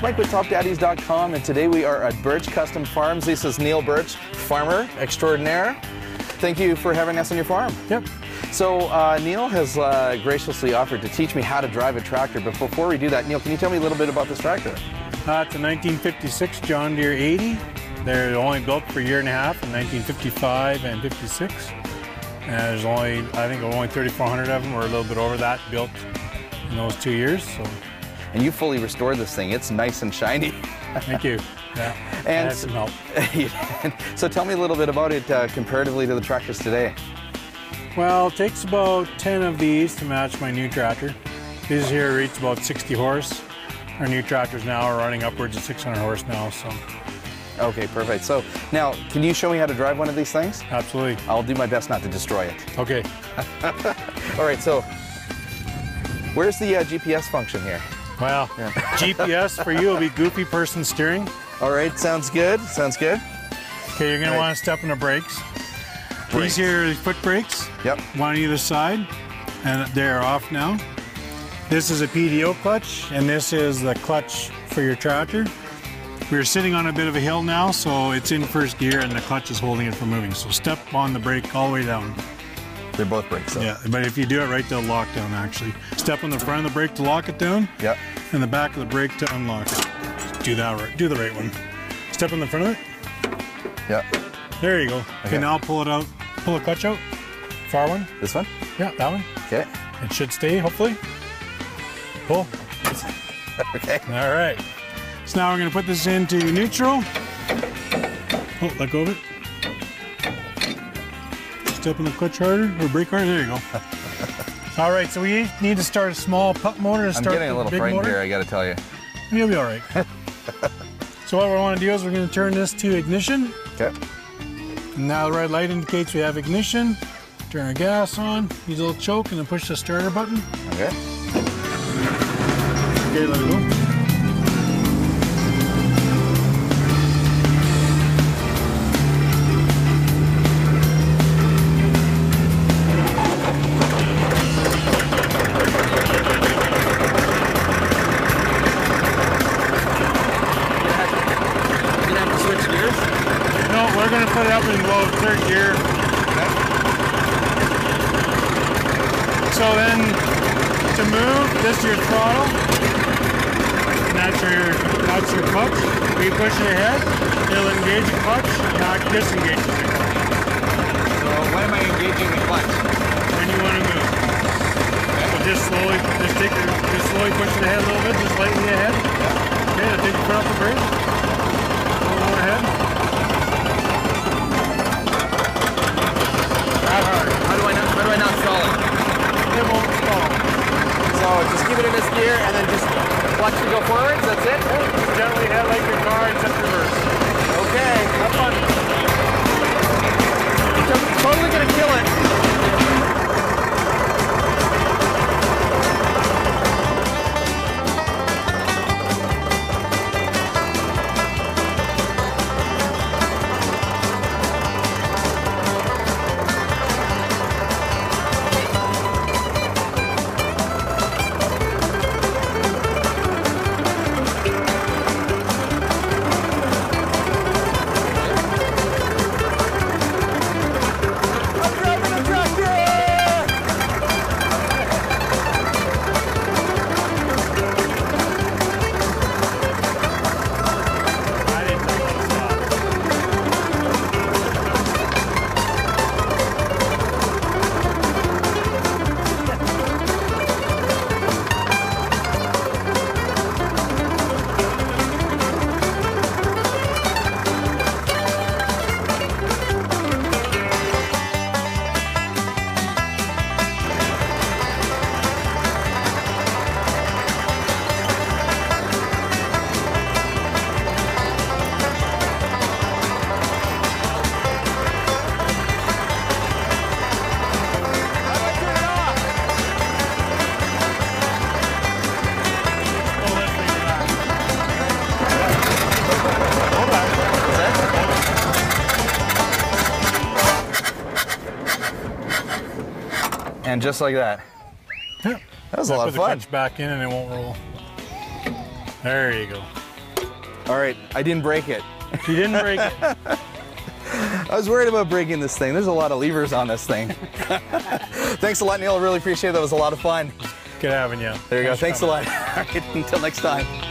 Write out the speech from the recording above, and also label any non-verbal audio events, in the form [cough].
it's Mike with TopDaddies.com, and today we are at Birch Custom Farms. This is Neil Birch, farmer extraordinaire. Thank you for having us on your farm. Yep. So uh, Neil has uh, graciously offered to teach me how to drive a tractor, but before we do that, Neil, can you tell me a little bit about this tractor? Uh, it's a 1956 John Deere 80. They're only built for a year and a half in 1955 and 56. And there's only, I think, only 3,400 of them, or a little bit over that, built in those two years. So, And you fully restored this thing. It's nice and shiny. thank you. Yeah. [laughs] And some help. [laughs] so tell me a little bit about it uh, comparatively to the tractors today. Well, it takes about 10 of these to match my new tractor. These here reach about 60 horse. Our new tractors now are running upwards of 600 horse now, so Okay, perfect. So now, can you show me how to drive one of these things? absolutely. I'll do my best not to destroy it. Okay. [laughs] All right, so where's the uh, GPS function here? Well, GPS for you will be goofy person steering. All right, sounds good. Sounds good. Okay, you're gonna Right. want to step on the brakes. Brakes. These here are the foot brakes, Yep. one on either side, and they're off now. This is a PTO clutch, and this is the clutch for your tractor. We're sitting on a bit of a hill now, so it's in first gear, and the clutch is holding it from moving. So step on the brake all the way down. They're both brakes. So. Yeah, but if you do it right, they'll lock down actually. Step on the front of the brake to lock it down, Yep. and the back of the brake to unlock it. Do that right. Do the right one. Step on the front of it. Yep. There you go. Okay. Okay, now pull it out. Pull the clutch out. Far one. This one? Yeah, that one. Okay. It should stay, hopefully. Pull. [laughs] Okay. All right. So now we're going to put this into neutral. Oh, let go of it. Step on the clutch harder or brake harder. There you go. [laughs] all right, so we need to start a small pup motor to start I'm getting a little frightened motor. here, I gotta tell you. You'll be all right. [laughs] so what we want to do is we're going to turn this to ignition. Okay. Now the red light indicates we have ignition. Turn our gas on, use a little choke, and then push the starter button. Okay. Okay, let it go. We're going to put it up in low third gear. So then, to move, this is your throttle. And that's your, that's your clutch. When you push it ahead, it'll engage the clutch, not disengage the clutch So when am I engaging the clutch? when you want to move. So just slowly, just take your, just slowly push it ahead a little bit, just lightly ahead. Clutch to go forwards, that's it? Gently head like your car and set reverse. Okay. Have fun. Totally gonna kill it. And just like that. Yeah. That was a lot of fun. Put the back in and it won't roll. There you go. All right, I didn't break it. You didn't break it. [laughs] I was worried about breaking this thing. There's a lot of levers on this thing. [laughs] Thanks a lot, Neil. I really appreciate it. That was a lot of fun. Good having you. There you go. Thanks Thanks a lot. [laughs] All right, until next time.